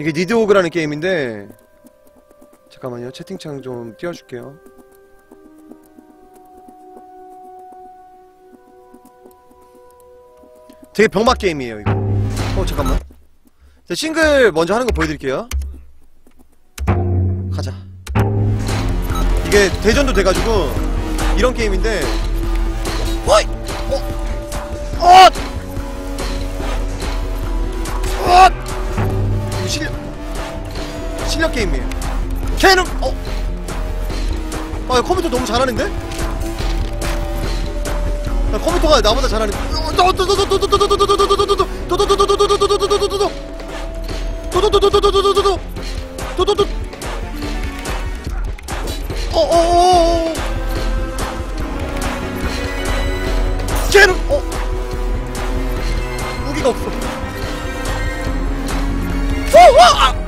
이게 니드호그라는 게임인데 잠깐만요 채팅창 좀 띄워줄게요 되게 병맛 게임이에요 이거 어 잠깐만 자, 싱글 먼저 하는 거 보여드릴게요 가자 이게 대전도 돼가지고 이런 게임인데 어이! 어! 어! 실력 게임이에요 걔는 어? 아 컴퓨터 너무 잘하는데? 야, 컴퓨터가 나보다 잘하는 어어어어 걔는 어 무기가 없어 어, 아!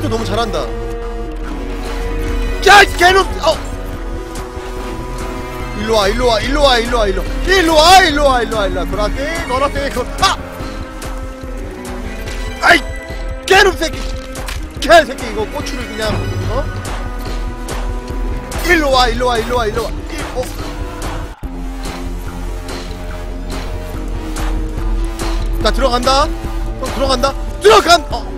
나 컴퓨터 너무 잘한다 야 걔는 어 일로와 일로와 일로와 일로와 일로 일로와 일로와 일로와 일로와 그라테 그라테 그 아! 아이 개놈 새끼 개 새끼 이거 고추를 그냥 어? 일로와 일로와 일로와 일로와 일, 어? 나 들어간다 어, 들어간다 들어간 어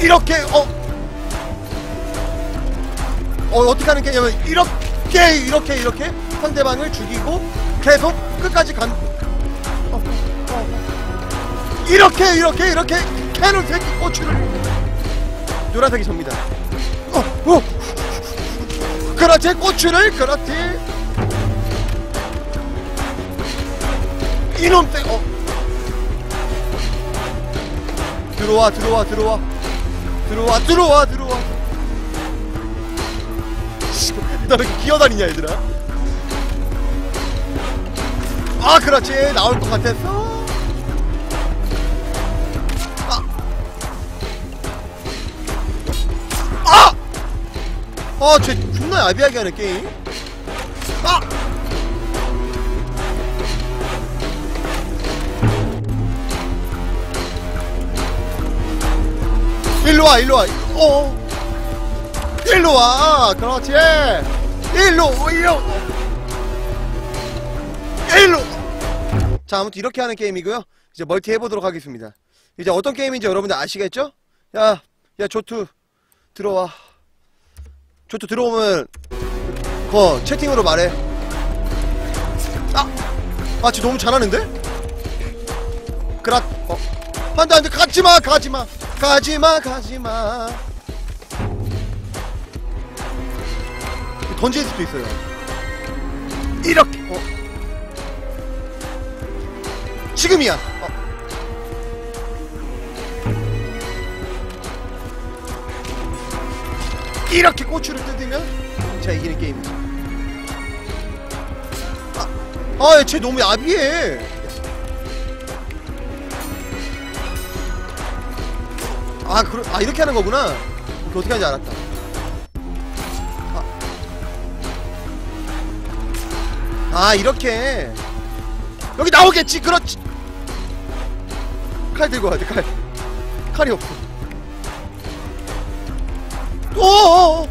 이렇게 어 어, 어떻게 하는 게냐면 이렇게 이렇게 이렇게 상대방을 죽이고 계속 끝까지 간 어, 어, 어. 이렇게 이렇게 이렇게 캐논 새끼 고추를 노란색이 접니다 어, 어. 그렇지 고추를 그렇지 이놈 새 어. 들어와 들어와 들어와 들어와 들어와 들어와 너 이렇게 기어다니냐 얘들아 아 그렇지 나올 것 같았어 아! 아! 아쟤 존나 야비하게 하네 게임 아! 일로와 일로와. 어. 일로와. 그렇지. 일로 일로. 일로. 자 아무튼 이렇게 하는 게임이고요. 이제 멀티 해보도록 하겠습니다. 이제 어떤 게임인지 여러분들 아시겠죠? 야, 야 조투. 들어와. 조투 들어오면 어 채팅으로 말해. 아! 아, 쟤 너무 잘하는데? 그라, 어. 안 돼, 안 돼, 가지마, 가지마, 가지마, 가지마. 던질 수도 있어요. 이렇게, 어. 지금이야. 어. 이렇게 고추를 뜯으면 제가 이기는 게임이죠. 아, 아, 쟤 너무 야비해. 아, 그러, 아 이렇게 하는 거구나. 어떻게 하는지 알았다. 아, 아 이렇게 여기 나오겠지. 그렇지. 칼 들고 와야 돼. 칼. 칼이 없어. 오오오.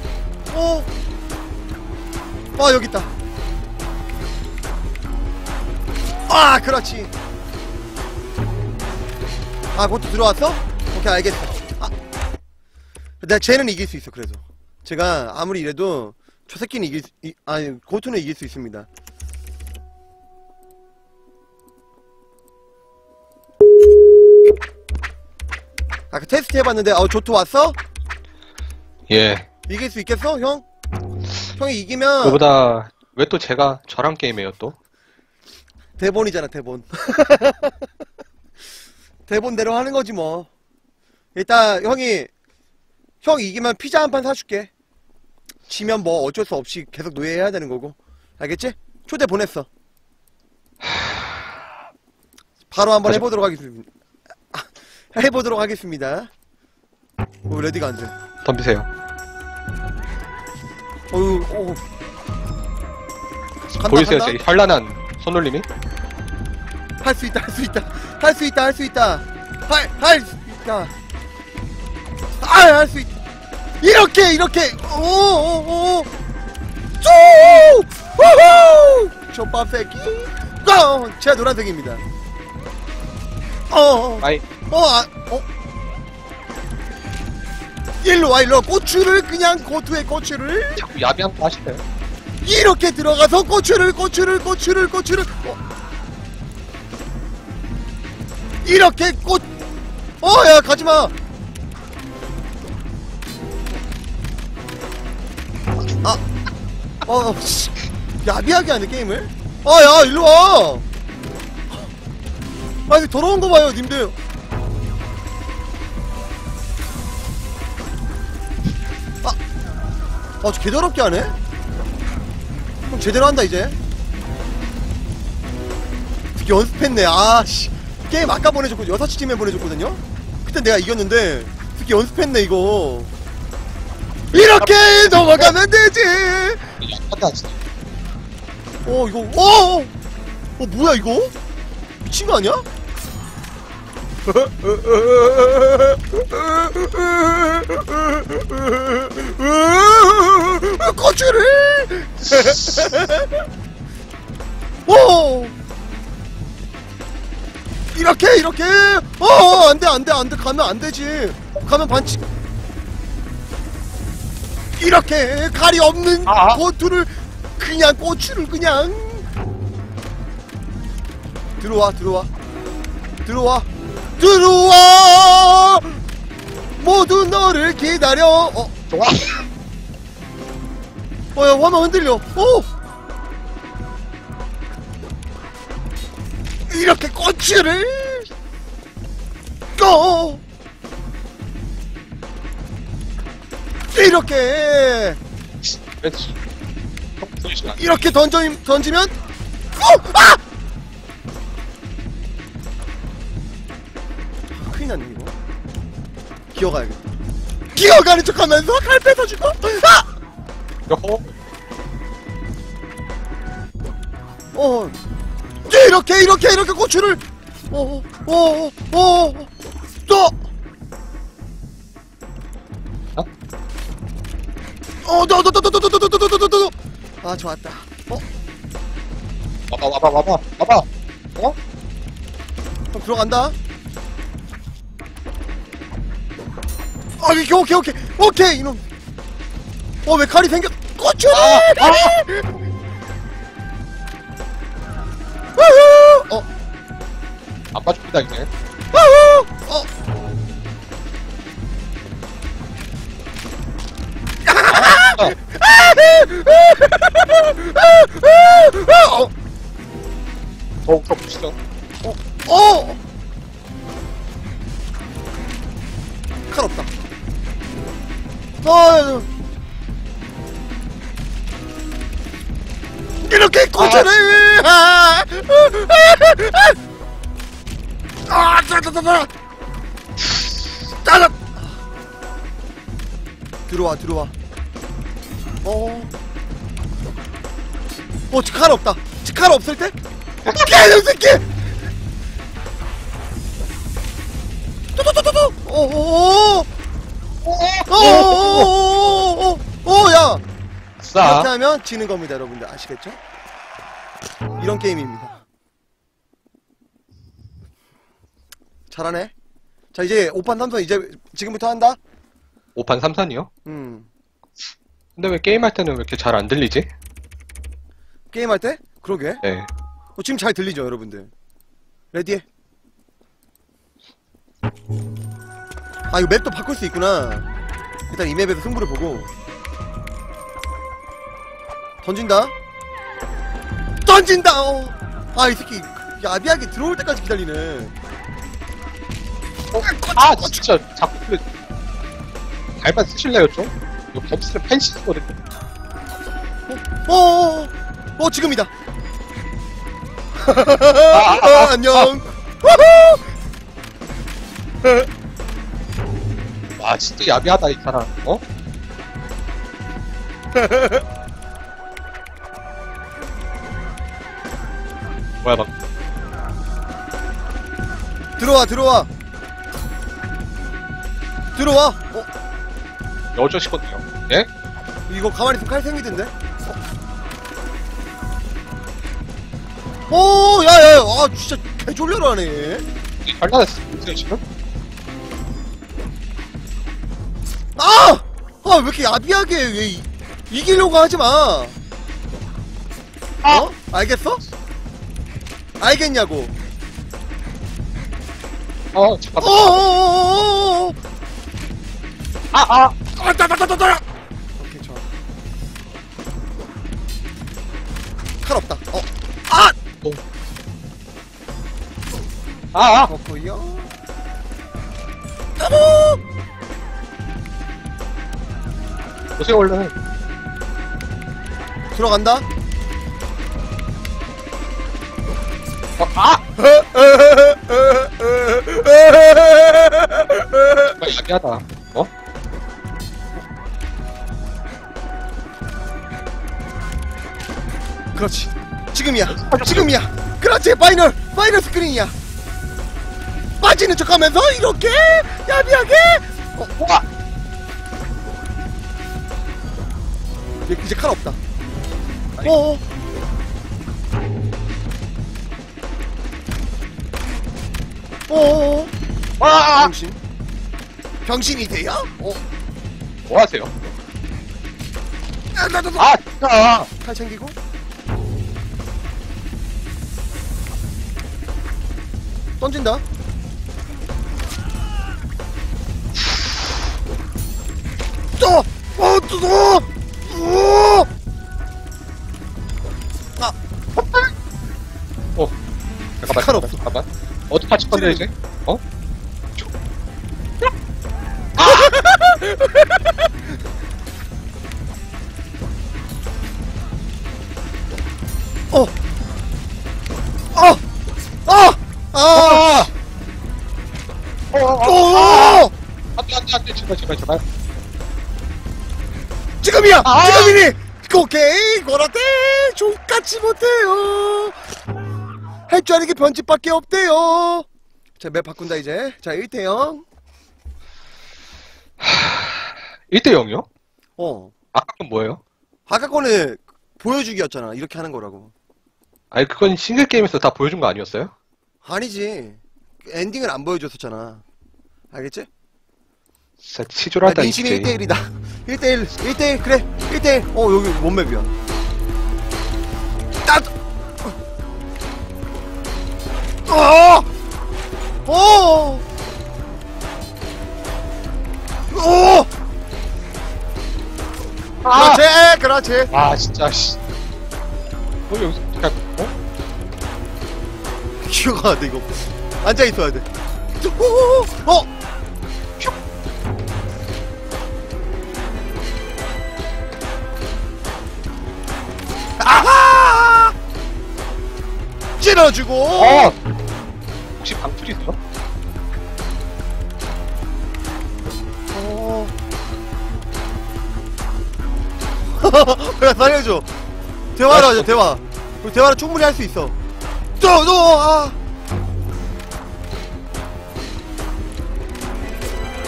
오. 아 여기 있다. 아 그렇지 아 그것도 들어왔어? 오케이 알겠어 아 내가 쟤는 이길 수 있어 그래도 제가 아무리 이래도 저 새끼는 이길 수 이, 아니 고투는 이길 수 있습니다 아그 테스트 해봤는데 어 조투 왔어? 예. 이길 수 있겠어 형? 형이 이기면 그보다 왜 또 제가 저랑 게임해요 또? 대본이잖아 대본 대본대로 하는 거지 뭐 일단 형이 형 이기면 피자 한 판 사줄게. 지면 뭐 어쩔 수 없이 계속 노예해야 되는 거고. 알겠지? 초대 보냈어. 바로 한번 해보도록 하겠습니다. 아, 해보도록 하겠습니다. 오 레디가 안돼? 덤비세요. 어유 오 간다, 보이세요? 간다? 제 현란한 손놀림이? 할 수 있다 할 수 있다. 할 수 있다 할 수 있다. 할 할 수 있다. 아할 수 있다 이렇게 이렇게 오오오 쭈 우후 족밥새끼 어 제가 노란색입니다 어어 아이, 어, 아, 어? 일로 와, 일로 와. 고추를 그냥 고투에 고추를 자꾸 야비한 거 하시네요. 이렇게 들어가서 고추를, 고추를, 고추를, 고추를. 어. 이렇게 꽃. 어, 야, 가지 마. 아, 어, 씨. 야비하게 하네 게임을. 아, 야, 일로 와. 아니 더러운 거 봐요, 님들. 아, 아, 저 개더럽게 하네. 형 제대로 한다 이제. 연습했네. 아, 씨. 게임 아까 보내줬고 6시쯤에 보내줬거든요. 그때 내가 이겼는데 특히 연습했네 이거. 이렇게 넘어가면 되지. 어 이거 어, 어, 어 뭐야 이거? 미친 거 아니야? 고추를 오 이렇게 이렇게 어 안돼 안돼 안돼 가면 안 되지 가면 반칙 이렇게 칼이 없는 아. 고투를 그냥 고추를 그냥 들어와 들어와 들어와 들어와 모두 너를 기다려 어, 좋아. 어, 야, 화면 흔들려. 오! 이렇게 꼬치를 꺼! 이렇게, 그렇지. 이렇게 던져, 던지면, 어! 아! 큰일 났네, 이거. 기어가야겠다. 기어가는 척 하면서 칼 뺏어주고, 아! 여호. 어, 이렇게 이렇게 이렇게 고추를 어, 어, 어, 어, 또, 어, 너, 아, 좋았다. 어, 와봐, 와봐, 와봐, 와봐. 어? 형 들어간다. 아, 오케이, 오케이, 오케이, 오케이, 이놈. 어, 왜 칼이 생겨? 고추를 아. 우후! 어, 안 봐줍니다, 이제. 어, 더, 더 보시죠. 어! 칼 없다. 어, 이렇게 고쳐를 아, 아, 짜자자자, 짜자. 들어와, 들어와. 어, 어, 칼 없다. 칼 없을 때? 개놈 새끼! 또또또또또! 오오오! 오오오오오오! 오, 야! 싸. 이렇게 하면 지는 겁니다, 여러분들. 아시겠죠? 이런 게임입니다. 잘하네. 자, 이제 5판 3선 이제 지금부터 한다? 5판 3선이요? 음. 근데 왜 게임할 때는 왜 이렇게 잘 안 들리지? 게임할 때? 그러게. 네. 어, 지금 잘 들리죠, 여러분들? 레디해. 아, 이거 맵도 바꿀 수 있구나. 일단 이 맵에서 승부를 보고. 던진다. 던진다! 어. 아, 이 새끼, 야비하게 들어올 때까지 기다리네. 어? 아, 진짜, 자꾸 그, 발만 쓰실래요, 좀? 이거 펜시 쓰거든요. 어, 어, 어, 어, 지금이다. 아, 아, 안녕. 와, 진짜 야비하다, 이 사람. 어? 뭐야, 막. 들어와 들어와 들어와 어 여자시거든요. 예? 이거 가만히 있으면 칼 생기던데 오 야 야 야 아 진짜 개졸려라네 발라냈어요, 지금? 아! 아, 왜 이렇게 야비하게, 왜, 이, 이기려고 하지 마. 어? 알겠어? 알겠냐고. 어, 어, 잠깐만. 어, 어, 어, 어. 아, 아! 아, 따, 따, 따, 따, 따. 오케이, 좋아. 칼 없다. 어, 아! 아, 아! 먹고요. 따보! 보세요, 얼른. 들어간다. 어, 아! 정말 야비하다. 그렇지. 지금이야. 지금이야. 그렇지. final. final screen이야. 빠지는 척하면서 이렇게 야비하게. 어, 와! 이제, 이제 칼 없다. 어. 어. 어. 아! 병신. 병신이 돼요? 어. 뭐 하세요? 아. 아, 진짜! 칼 챙기고. 던진다. 또! 어, 또, 또! 오! 아, 어. 잠깐만, 칼 없어. 잠깐만. 하실 건데, 이제? 제발, 제발. 지금이야! 아! 지금이니! 오케이! 고라테! 족같이 못해요! 할 줄 아는 게 편집밖에 없대요! 자, 맵 바꾼다, 이제. 자, 1대0. 1대 0이요? 어. 아까 건 뭐예요? 아까 거는 보여주기였잖아. 이렇게 하는 거라고. 아니, 그건 싱글 게임에서 다 보여준 거 아니었어요? 아니지. 엔딩을 안 보여줬었잖아. 알겠지? 진짜 아, 치졸하다, 민심이 이 게임. 1대1이다. 1대1, 1대1, 그래. 1대1. 어, 여기 뭔 맵이야? 나, 어! 어! 오! 아! 그렇지, 그렇지. 아, 진짜, 씨. 어, 여기서 거야? 어? 기어가 안 돼, 이거. 앉아있어야 돼. 오! 어! 아하! 찔러주고! 어! 혹시 방풀이 있어? 어. 야, 살려줘. 대화를 하자, 대화. 우리 대화를 충분히 할 수 있어. 또, 또, 아.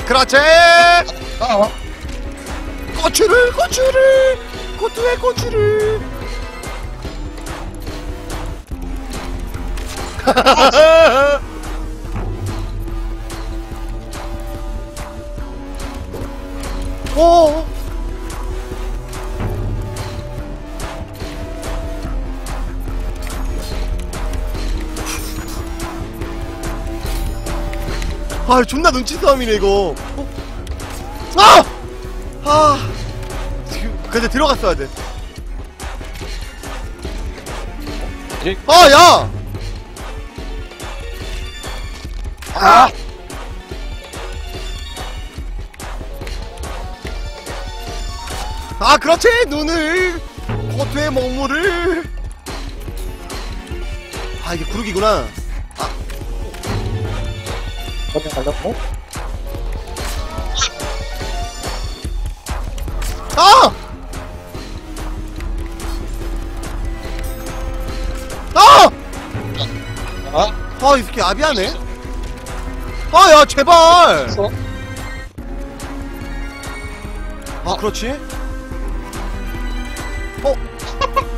그렇지! 아, 고추를, 고추를! 고추에 고추를! 오! 아, 존나 눈치 싸움이네, 이거. 어? 아! 아. 근데 들어갔어야 돼. 아니, 아, 야! 아! 아, 그렇지! 눈을! 코트에 먹물을! 아, 이게 구르기구나. 전에 갈렸고. 아! 아! 아! 아, 이 새끼 아비하네? 아, 야, 제발! 있어? 아, 그렇지. 어?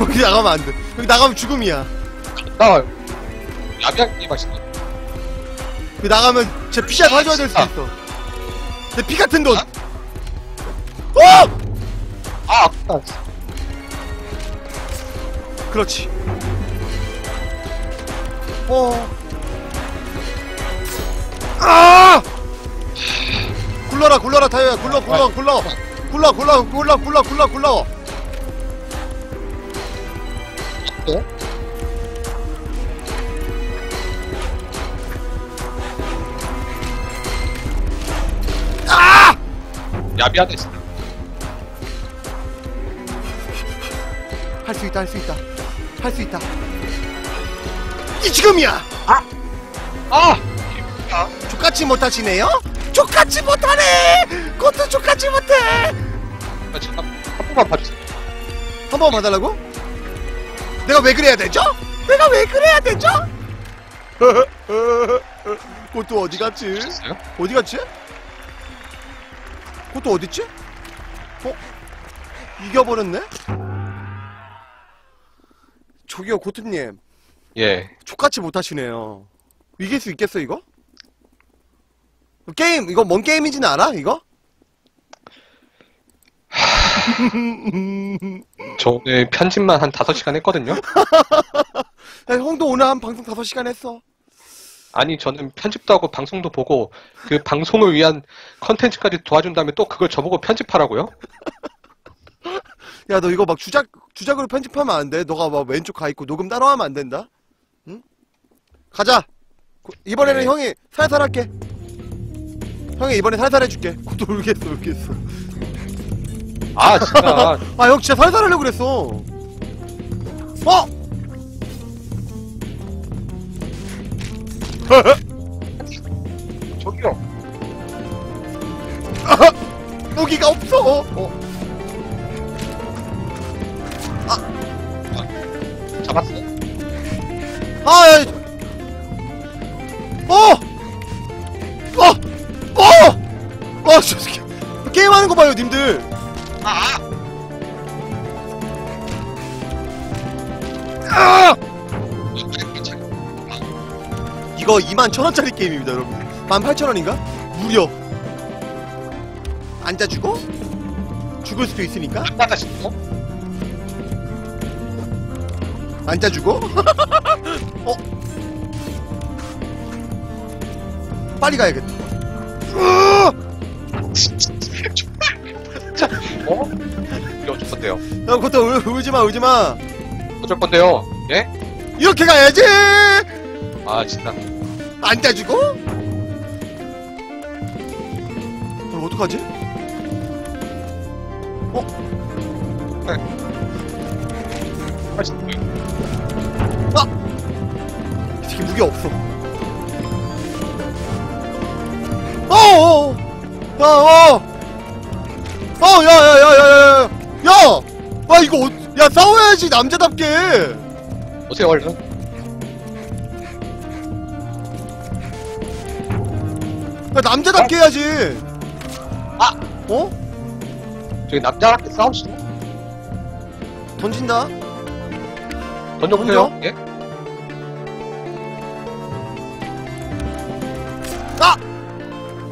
여기 나가면 안 돼. 여기 나가면 죽음이야. 나 야비한 게임 하시네. 여기 나가면 제 피자 가져야 될 수도 있어. 내 피 같은 돈. 어! 아, 아깝다. 그렇지. 어. 아! 굴러라, 굴러라, 타요야. 굴러, 굴러, 굴러. 굴러, 굴러, 굴러, 굴러, 굴러, 굴러. 네? 아! 야비하다 진짜. 할수 있다, 할 수 있다. 할 수 있다. 이 지금이야! 아! 족같이 못하시네요? 족같이 못하네! 그것도 족같이 못해! 나 지금 한, 한 번만 봐주세요. 한번 봐달라고? 내가 왜 그래야 되죠? 내가 왜 그래야 되죠? 그것도 어디 갔지? 어디 갔지? 그것도 어딨지? 어? 이겨버렸네? 저기요 고트님 예. 족같이 못하시네요 이길 수 있겠어 이거? 게임 이거 뭔 게임인지는 알아 이거? 저 오늘 편집만 한 5시간 했거든요? 야, 형도 오늘 한 방송 5시간 했어 아니, 저는 편집도 하고 방송도 보고 그 방송을 위한 컨텐츠까지 도와준 다음에 또 그걸 저보고 편집하라고요? 야, 너 이거 막 주작, 주작으로 편집하면 안 돼. 너가 막 왼쪽 가 있고 녹음 따로 하면 안 된다. 응? 가자! 고- 이번에는 네. 형이 살살 할게. 형이 이번에 살살 해줄게. 또 울겠어, 울겠어. 아, 진짜. 아, 형 진짜 살살 하려고 그랬어. 어! 저기요. 무기가 없어! 어, 잡았어. 아, 야, 어! 어! 어! 어, 저, 새끼. 게임하는 거 봐요, 님들. 아! 아! 이거 2만 천원짜리 게임입니다, 여러분. 18,000원인가? 무려. 앉아주고, 죽을 수도 있으니까, 나가 싶어? 앉아주고, 어? 빨리 가야겠다. 어? 이거 어쩔 건데요? 야, 그것도 울, 울지 마, 울지 마. 어쩔 건데요? 예? 이렇게 가야지! 아, 진짜. 앉아주고, 어, 어떡하지? 이 새끼 무기 없어. 어어! 야, 어! 어, 야, 야, 야, 야, 야, 야! 야! 아, 이거, 어, 야, 싸워야지, 남자답게! 오세요, 얼른. 야, 남자답게 해야지! 아! 어? 저기 남자한테 싸우시네? 던진다? 던져보세요. 예?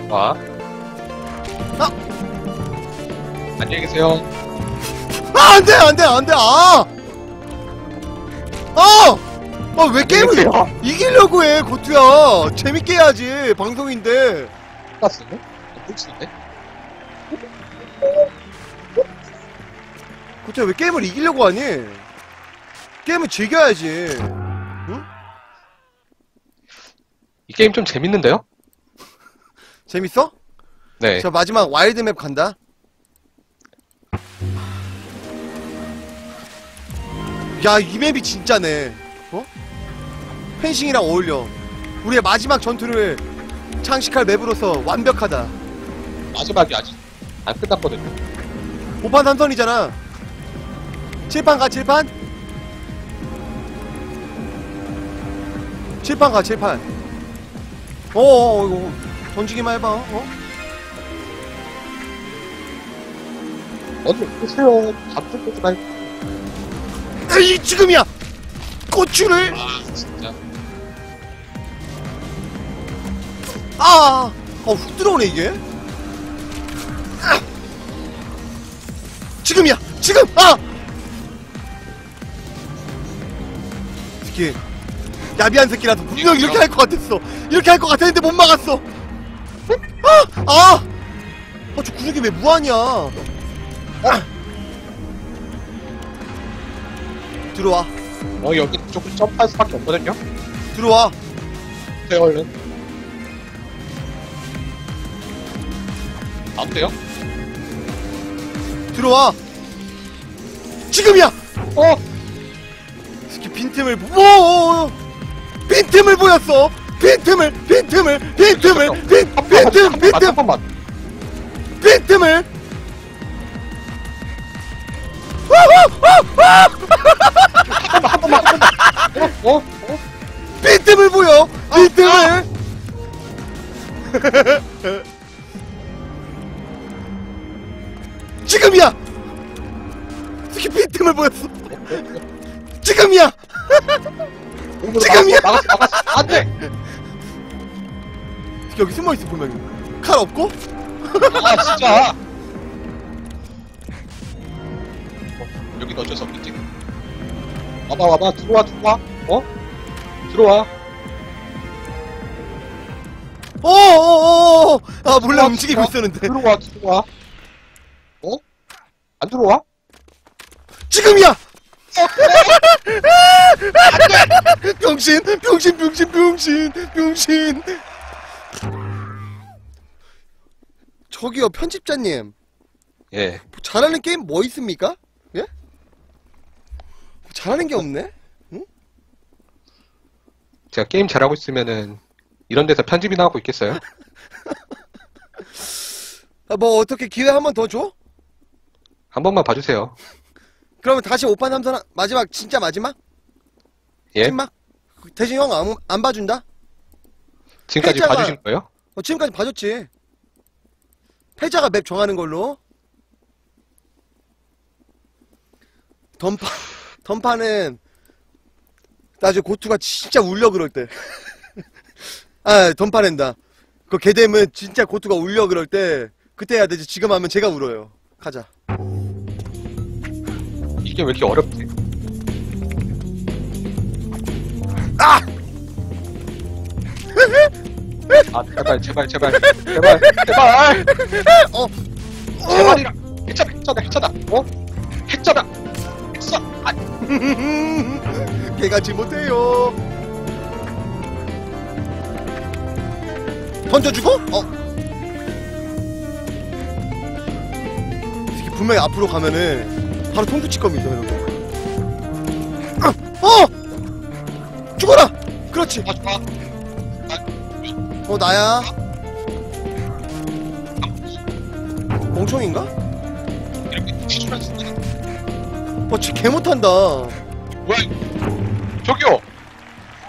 와. 아! 안녕히 계세요. 아, 안 돼, 안 돼, 안 돼, 아! 아! 아, 왜 게임을. 이기려고 해, 고투야! 재밌게 해야지, 방송인데. 끝났어요? 뭉치네? 고투야, 왜 게임을 이기려고 하니? 게임을 즐겨야지. 이 게임 좀 재밌는데요? 재밌어? 네. 자, 마지막 와일드맵 간다. 야, 이 맵이 진짜네. 어? 펜싱이랑 어울려. 우리의 마지막 전투를 장식할 맵으로서 완벽하다. 마지막이 아직 안 끝났거든요. 보판 삼선이잖아. 칠판 가 칠판 칠판 가 칠판 어어 이거 던지기만 해봐 어? 언니 보세요. 잡좀 보지 말고. 에이 지금이야 고추를 아 진짜. 아, 어, 훅 들어오네, 이게. 아! 지금이야! 지금! 아! 새끼. 야비한 새끼라서 분명 이렇게 할 것 같았어. 이렇게 할 것 같았는데 못 막았어. 아! 아! 아, 저 구석이 왜 무한이야? 아! 들어와. 어 여기 조금 점프할 수밖에 없거든요. 들어와. 네 얼른. 안 돼요? 들어와. 지금이야! 어. 특히 빈틈을 보- 오 빈틈을 보였어 빈틈을 빈틈을 빈틈을 빈 빈틈 빈틈 한 번만. 빈틈을 한 번만, 한 번만. 어? 어? 어? 빈틈을 보여 빈틈을 지금이야 특히 빈틈을 보였어 지금이야 지금이야! 막았어, 막았어. 안 돼! 여기 숨어있어 분명히 칼 없고 아, 진짜! 어, 여긴 어쩔 수 없겠지. 와봐, 와봐. 들어와, 들어와. 어? 들어와. 어어어어 아 몰라 들어와, 움직이고 들어와. 있었는데 들어와, 들어와. 어? 안 들어와? 지금이야! 병신, 병신, 병신, 병신, 병신. 저기요, 편집자님. 예. 뭐 잘하는 게임 뭐 있습니까? 예? 뭐 잘하는 게 없네? 제가 게임 잘하고 있으면은, 이런 데서 편집이나 하고 있겠어요? 아, 뭐 어떻게 기회 한 번 더 줘? 한 번만 봐주세요. 그러면 다시 오판 삼선 마지막, 진짜 마지막? 예? 마지막? 대신 형 안, 안 봐준다? 지금까지 패자가- 봐주신 거예요? 어, 지금까지 봐줬지. 패자가 맵 정하는 걸로. 던파, 던파는 나중에 고투가 진짜 울려 그럴 때. 아, 던파낸다. 그 개 되면 진짜 고투가 울려 그럴 때 그때 해야 되지. 지금 하면 제가 울어요. 가자. 이게 왜 이렇게 어렵지? 아! 아, 제발, 제발, 제발, 제발, 제발! 어, 제발이라! 했잖아, 했잖아, 했잖아! 어? 했잖아! 했어! 아, 개가지 못해요. 던져주고, 어. 분명히 앞으로 가면은 바로 칠 겁니다, 여러분. 아, 어! 죽어라! 그렇지. 좋아, 좋아. 어, 나야. 멍청인가? 어, 쟤 개 못한다. 뭐야, 이거. 저기요!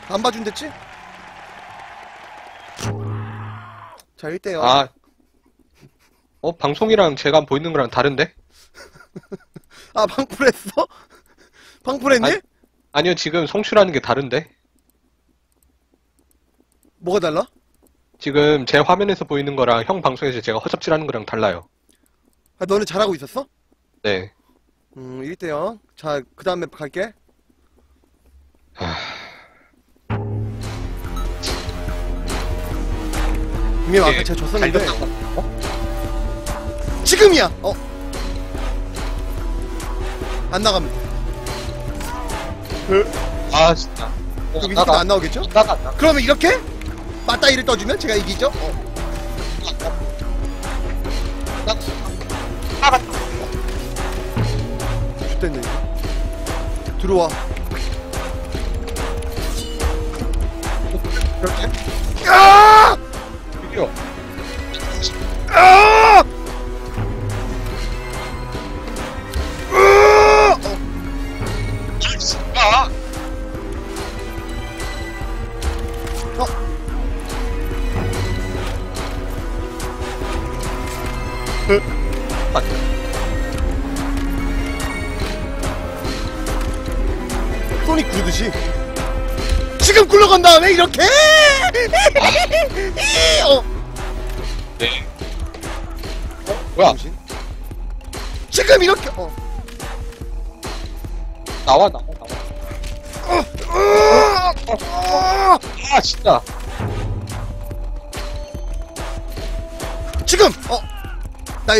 안 봐준댔지? 자, 1대요. 아, 어, 방송이랑 제가 보이는 거랑 다른데? 아, 방풀했어? 방풀했니? 아니. 아니요, 지금 송출하는 게 다른데? 뭐가 달라? 지금 제 화면에서 보이는 거랑 형 방송에서 제가 허접질하는 거랑 달라요. 아, 너는 잘하고 있었어? 네. 음, 1대0. 자, 그 다음에 갈게. 분명 아까 이게 제가 졌었는데. 달렸다고. 어? 지금이야! 어. 안 나가면 돼. 아, 진짜. 어, 여기 나가. 안 나오겠죠? 나가, 나가. 그러면 이렇게? 맞다이를 떠주면 제가 이기죠? 어. 나가. 나가. X됐네, 이거. 들어와. 그렇게? 아!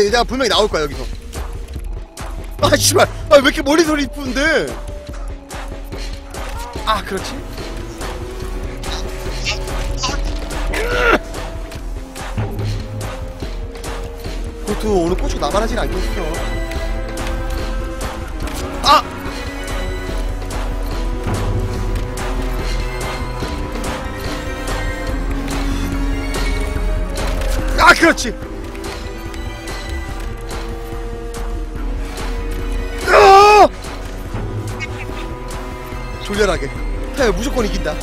내가 분명히 나올 거야 여기서. 아 씨발. 아 왜 이렇게 머리 소리 이쁜데? 아 그렇지. 그것도 오늘 고추 나만 하진 않겠어. 아! 아, 그렇지. 졸렬하게. 타요 무조건 이긴다.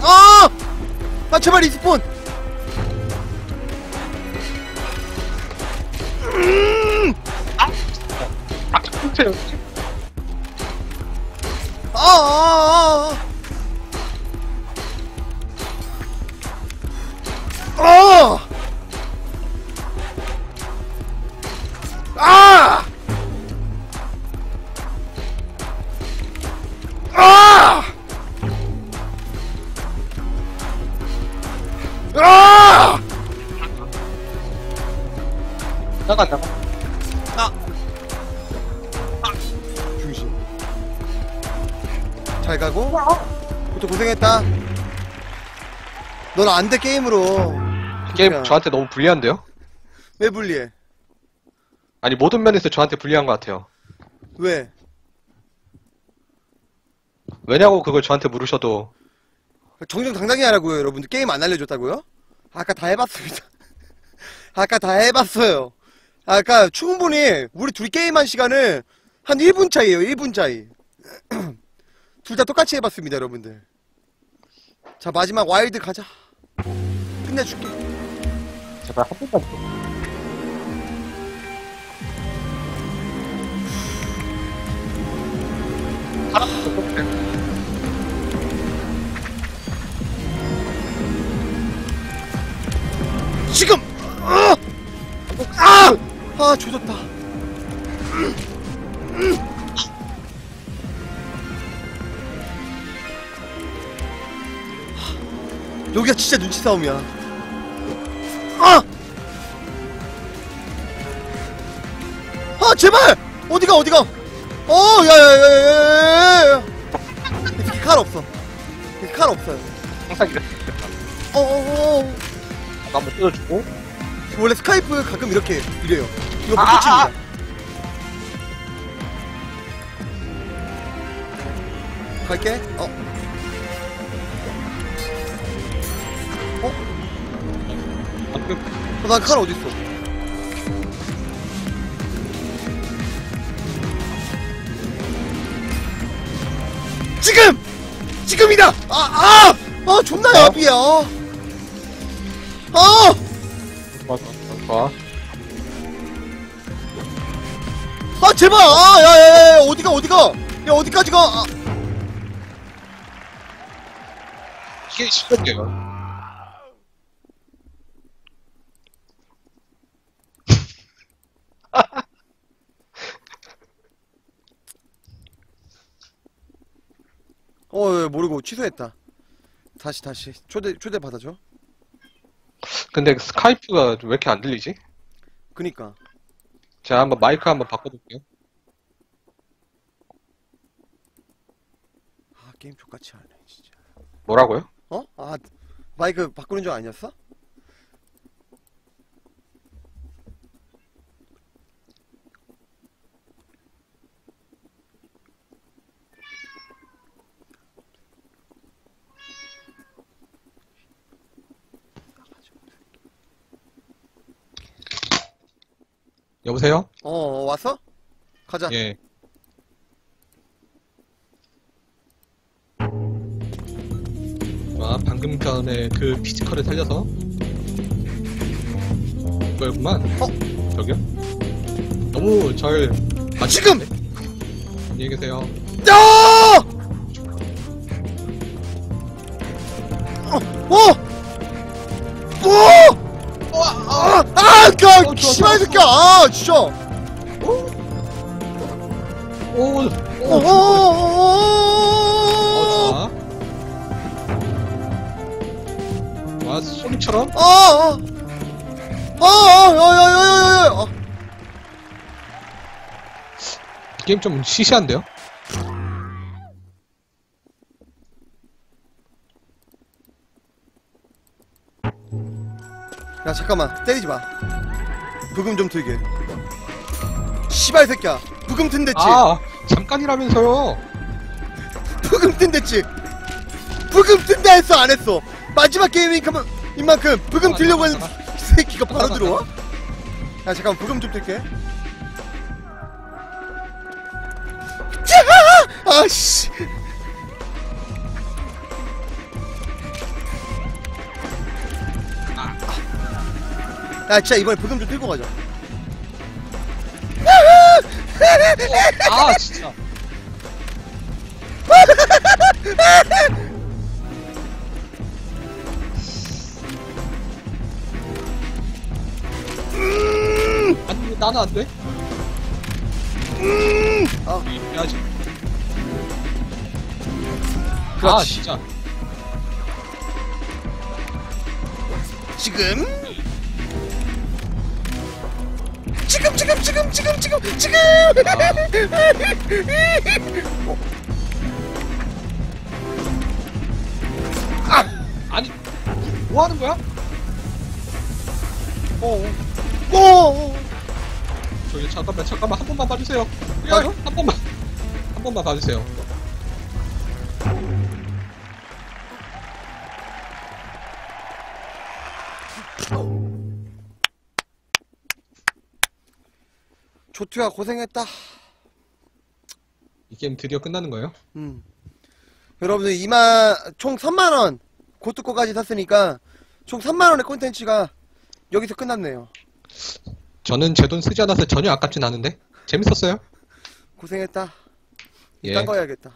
아! 아 제발 리스폰. 아! 나가 나가. 중심. 잘 가고. 그것도 고생했다. 넌 안 돼 게임으로. 게임 진짜. 저한테 너무 불리한데요? 왜 불리해? 아니 모든 면에서 저한테 불리한 것 같아요. 왜? 왜냐고 그걸 저한테 물으셔도 정정당당히 하라고요, 여러분들. 게임 안 알려줬다고요? 아까 다 해봤습니다. 아까 다 해봤어요. 아까 충분히 우리 둘이 게임한 시간은 한 1분 차이에요, 1분 차이. 둘 다 똑같이 해봤습니다, 여러분들. 자, 마지막 라운드 가자. 끝내줄게. 제발 한 번만 더. 지금! 아! 아! 아, 조졌다. 여기가 진짜 눈치 싸움이야. 아! 아, 제발! 어디가, 어디가? 어, 야, 야, 야, 야, 야, 야, 야. 이렇게 칼 없어. 이렇게 칼 없어요. 항상 이렇게 어, 어, 어. 한번 뜯어주고 원래 스카이프 가끔 이렇게 이래요. 이거 못 아, 아, 고칩니다. 갈게. 어. 방금 어, 난칼 어디 있어? 지금! 지금이다! 아, 아! 아, 존나 야비야. 아! 좋아 좋아. 아, 제발! 아, 야, 야, 야, 어디가, 어디가? 야, 어디까지 가? 아. 이게 실력이에요. 어, 예, 모르고 취소했다. 다시, 다시. 초대, 초대 받아줘. 근데 스카이프가 왜 이렇게 안 들리지? 그니까. 제가 한번 마이크 한번 바꿔볼게요. 아, 게임 족같이 하네, 진짜. 뭐라고요? 어? 아, 마이크 바꾸는 줄 아니었어? 여보세요? 어, 어, 왔어? 가자. 예. 아, 방금 전에 그 피지컬을 살려서 이거였구만. 어? 저기요? 너무 절 아, 지금! 안녕히 계세요. 야! 어! 어! 씨발. 새끼야! 아, 진짜! 오! 오, 오, 오! 오! 어, 좋아. 와, 소리처럼? 아! 아! 아! 아! 야, 야, 야, 야, 야! 아. 이 게임 좀 시시한데요? 야, 잠깐만. 때리지 마. 부금 좀 틀게. 씨발 새끼야. 부금 튼댔지? 아, 잠깐이라면서요. 부금 튼댔지? 부금 튼다 했어, 안 했어? 마지막 게임이니까 이만큼 부금 틀려고 했는데 이 새끼가 바로 들어와? 야, 잠깐만. 부금 좀. 야! 아씨. 야, 진짜 이번에 부금 좀 틀고 가자. 아, 진짜. 아니, 왜 나는 안 돼? 아. 해야지. 아, 그렇지. 진짜. 지금 지금 지금 지금 지금 지금 지금 아니, 뭐 하는 거야? 어. 오. 저기, 잠깐만, 잠깐만, 한 번만 봐주세요. 야? 한 번만. 한 번만 봐주세요. 조투야 고생했다. 이 게임 드디어 끝나는 거예요? 음. 여러분들 2만 총 3만 원 고뚜 거까지 샀으니까 총 3만 원의 콘텐츠가 여기서 끝났네요. 저는 제 돈 쓰지 않아서 전혀 아깝진 않은데? 재밌었어요? 고생했다. 예. 딴거 해야겠다.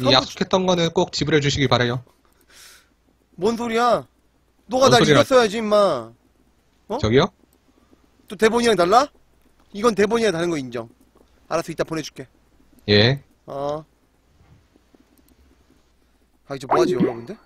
이 약속했던 거는 꼭 지불해 주시기 바래요. 뭔 소리야? 너가 뭔 날 소리라. 이겼어야지 임마. 어? 저기요? 또 대본이랑 달라? 이건 대본이랑 다른 거 인정. 알았어 이따 보내줄게. 예. 어. 아 이제 뭐하지 여러분들?